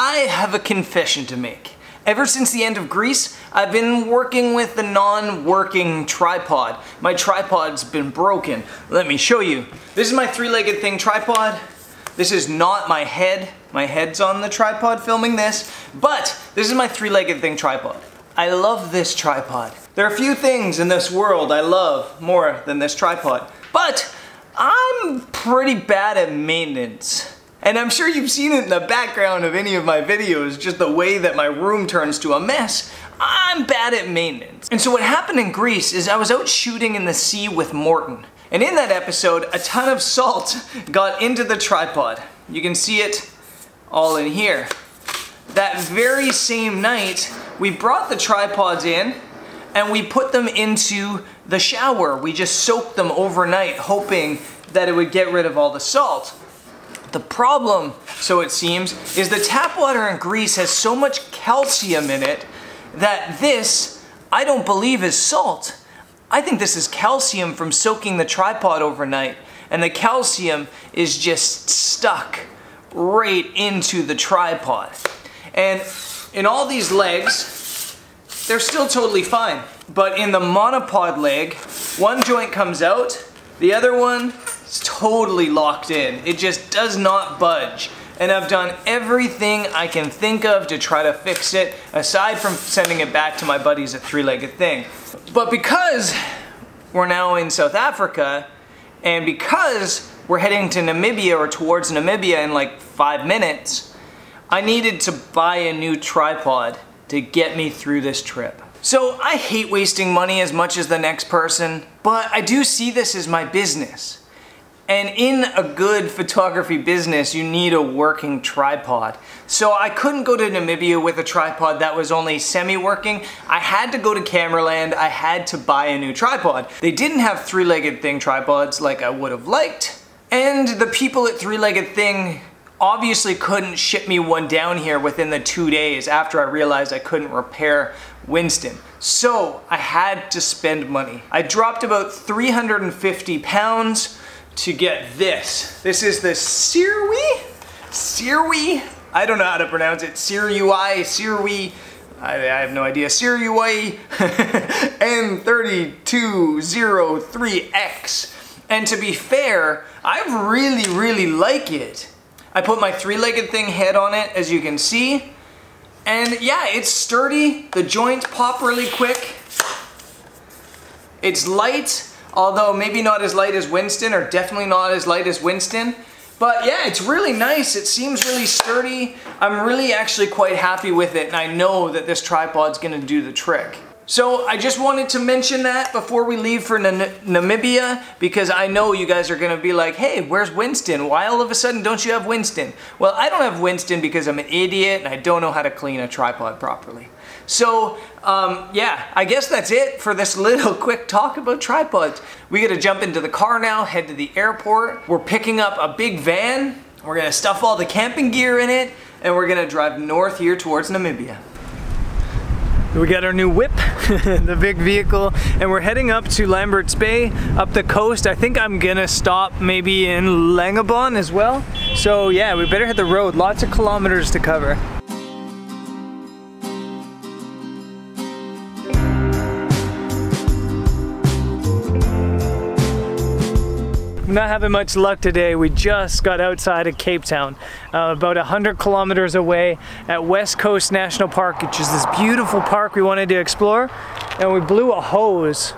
I have a confession to make. Ever since the end of Greece, I've been working with the non-working tripod. My tripod's been broken. Let me show you. This is my three-legged thing tripod. This is not my head. My head's on the tripod filming this, but this is my three-legged thing tripod. I love this tripod. There are a few things in this world I love more than this tripod, but I'm pretty bad at maintenance. And I'm sure you've seen it in the background of any of my videos, just the way that my room turns to a mess. I'm bad at maintenance. And so what happened in Greece is I was out shooting in the sea with Morton. And in that episode, a ton of salt got into the tripod. You can see it all in here. That very same night, we brought the tripods in and we put them into the shower. We just soaked them overnight, hoping that it would get rid of all the salt. The problem, so it seems, is the tap water in Greece has so much calcium in it that this, I don't believe is salt. I think this is calcium from soaking the tripod overnight. And the calcium is just stuck right into the tripod. And in all these legs, they're still totally fine. But in the monopod leg, one joint comes out, the other one it's totally locked in. It just does not budge. And I've done everything I can think of to try to fix it, aside from sending it back to my buddies at Three Legged Thing. But because we're now in South Africa, and because we're heading to Namibia or towards Namibia in like five minutes, I needed to buy a new tripod to get me through this trip. So I hate wasting money as much as the next person, but I do see this as my business. And in a good photography business, you need a working tripod. So I couldn't go to Namibia with a tripod that was only semi-working. I had to go to Cameraland, I had to buy a new tripod. They didn't have three-legged thing tripods like I would have liked. And the people at Three Legged Thing obviously couldn't ship me one down here within the two days after I realized I couldn't repair Winston. So I had to spend money. I dropped about 350 pounds to get this. This is the Sirui? Sirui? I don't know how to pronounce it. Sirui, Sirui. I, I have no idea. Sirui N3203X. And to be fair, I really, really like it. I put my three-legged thing head on it, as you can see. And yeah, it's sturdy. The joints pop really quick. It's light although maybe not as light as Winston or definitely not as light as Winston. But yeah, it's really nice. It seems really sturdy. I'm really actually quite happy with it and I know that this tripod's gonna do the trick. So I just wanted to mention that before we leave for Namibia because I know you guys are going to be like, hey, where's Winston? Why all of a sudden don't you have Winston? Well, I don't have Winston because I'm an idiot and I don't know how to clean a tripod properly. So um, yeah, I guess that's it for this little quick talk about tripods. We gotta jump into the car now, head to the airport. We're picking up a big van. We're gonna stuff all the camping gear in it and we're gonna drive north here towards Namibia. We got our new whip, the big vehicle, and we're heading up to Lambert's Bay, up the coast. I think I'm gonna stop maybe in Langebaan as well. So yeah, we better hit the road. Lots of kilometers to cover. Not having much luck today. We just got outside of Cape Town, uh, about 100 kilometers away at West Coast National Park, which is this beautiful park we wanted to explore. And we blew a hose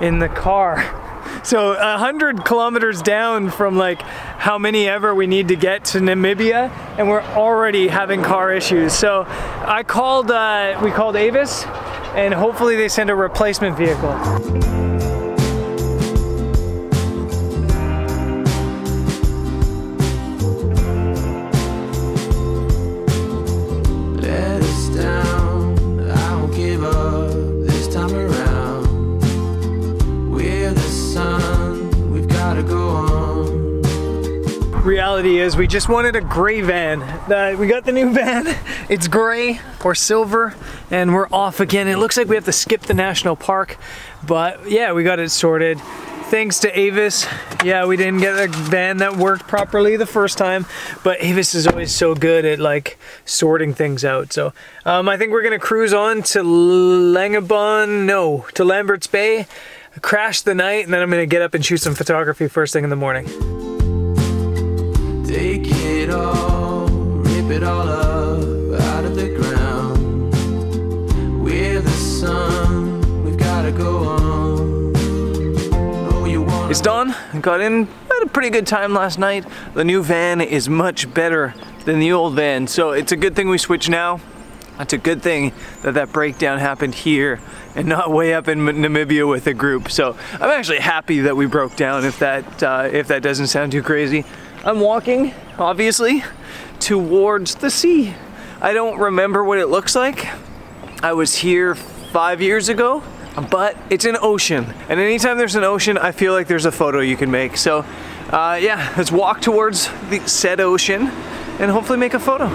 in the car. So 100 kilometers down from like how many ever we need to get to Namibia and we're already having car issues. So I called, uh, we called Avis and hopefully they send a replacement vehicle. Reality is we just wanted a gray van. Uh, we got the new van. It's gray or silver and we're off again. It looks like we have to skip the national park, but yeah, we got it sorted. thanks to Avis. Yeah, we didn't get a van that worked properly the first time, but Avis is always so good at like sorting things out. So um, I think we're gonna cruise on to Langebaan, no, to Lambert's Bay, crash the night, and then I'm gonna get up and shoot some photography first thing in the morning. On. It's done. Got in had a pretty good time last night. The new van is much better than the old van, so it's a good thing we switched now. It's a good thing that that breakdown happened here and not way up in Namibia with a group. So I'm actually happy that we broke down if that, uh, if that doesn't sound too crazy. I'm walking, obviously, towards the sea. I don't remember what it looks like. I was here five years ago but it's an ocean. And anytime there's an ocean, I feel like there's a photo you can make. So uh, yeah, let's walk towards the said ocean and hopefully make a photo.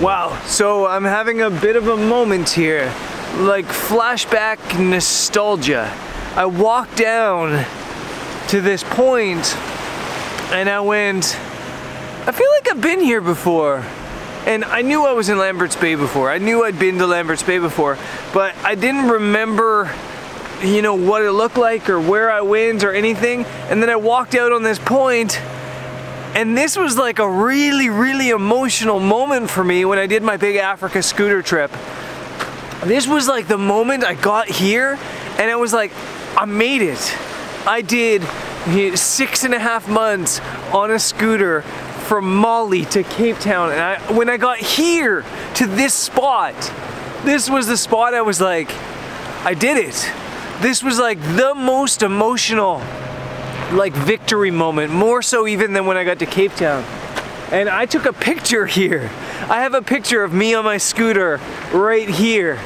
Wow, so I'm having a bit of a moment here, like flashback nostalgia. I walked down to this point and I went, I feel like I've been here before. And I knew I was in Lambert's Bay before. I knew I'd been to Lambert's Bay before, but I didn't remember, you know, what it looked like or where I went or anything. And then I walked out on this point and this was like a really, really emotional moment for me when I did my big Africa scooter trip. This was like the moment I got here and it was like, I made it. I did six and a half months on a scooter from Mali to Cape Town and I, when I got here to this spot, this was the spot I was like, I did it. This was like the most emotional like victory moment, more so even than when I got to Cape Town. And I took a picture here. I have a picture of me on my scooter right here.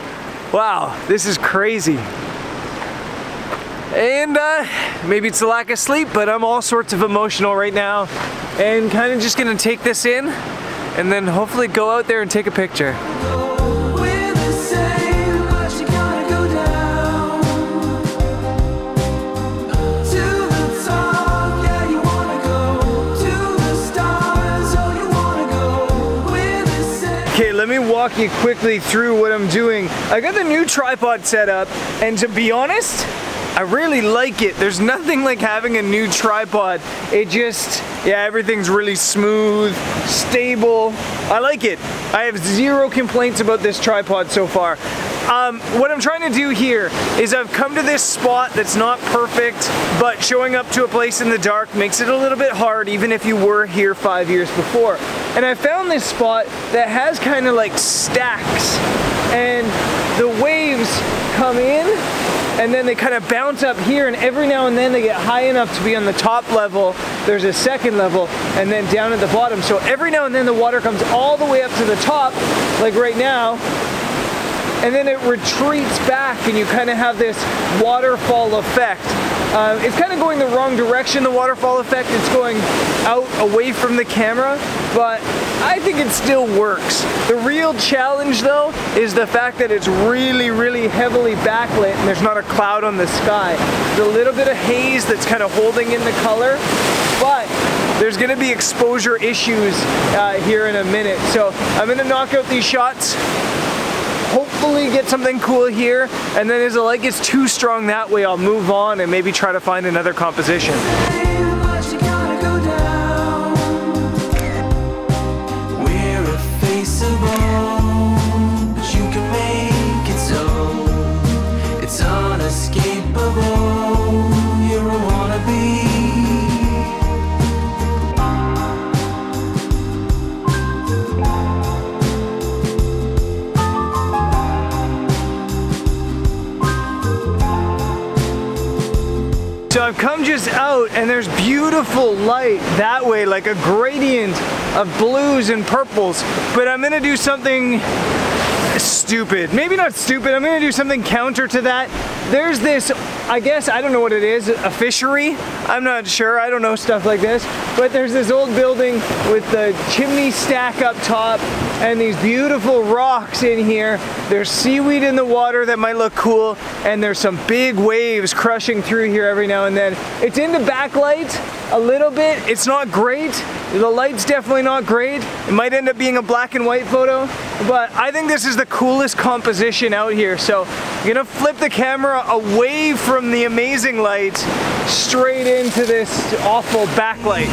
Wow, this is crazy. And uh, maybe it's the lack of sleep, but I'm all sorts of emotional right now and kind of just gonna take this in and then hopefully go out there and take a picture. Okay, let me walk you quickly through what I'm doing. I got the new tripod set up, and to be honest, I really like it. There's nothing like having a new tripod. It just, yeah, everything's really smooth, stable. I like it. I have zero complaints about this tripod so far. Um, what I'm trying to do here is I've come to this spot that's not perfect, but showing up to a place in the dark makes it a little bit hard even if you were here five years before. And I found this spot that has kind of like stacks and the waves come in and then they kind of bounce up here and every now and then they get high enough to be on the top level there's a second level and then down at the bottom so every now and then the water comes all the way up to the top like right now and then it retreats back and you kind of have this waterfall effect. Uh, it's kind of going the wrong direction, the waterfall effect. It's going out away from the camera, but I think it still works. The real challenge though is the fact that it's really, really heavily backlit and there's not a cloud on the sky. There's a little bit of haze that's kind of holding in the color, but there's gonna be exposure issues uh, here in a minute. So I'm gonna knock out these shots hopefully get something cool here, and then as the light gets too strong that way, I'll move on and maybe try to find another composition. Out and there's beautiful light that way, like a gradient of blues and purples. But I'm gonna do something stupid. Maybe not stupid, I'm gonna do something counter to that. There's this, I guess, I don't know what it is, a fishery? I'm not sure, I don't know stuff like this. But there's this old building with the chimney stack up top and these beautiful rocks in here. There's seaweed in the water that might look cool, and there's some big waves crushing through here every now and then. It's in the backlight a little bit. It's not great. The light's definitely not great. It might end up being a black and white photo, but I think this is the coolest composition out here. So I'm gonna flip the camera away from the amazing light straight into this awful backlight.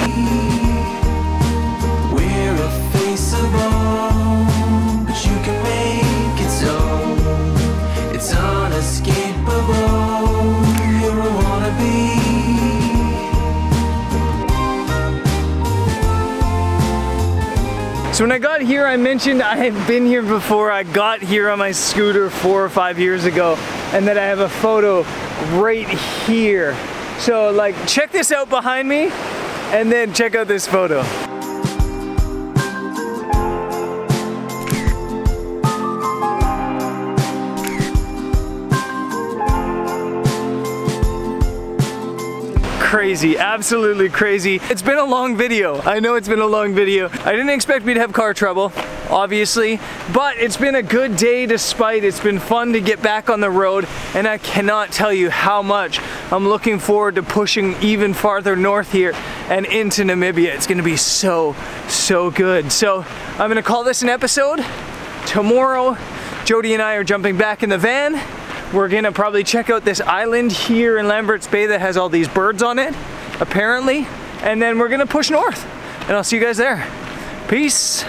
So when I got here, I mentioned I had been here before. I got here on my scooter four or five years ago, and that I have a photo right here. So like, check this out behind me, and then check out this photo. Crazy, absolutely crazy. It's been a long video. I know it's been a long video. I didn't expect me to have car trouble, obviously, but it's been a good day despite. It's been fun to get back on the road, and I cannot tell you how much I'm looking forward to pushing even farther north here and into Namibia. It's gonna be so, so good. So I'm gonna call this an episode. Tomorrow, Jody and I are jumping back in the van we're gonna probably check out this island here in Lambert's Bay that has all these birds on it, apparently. And then we're gonna push north. And I'll see you guys there. Peace.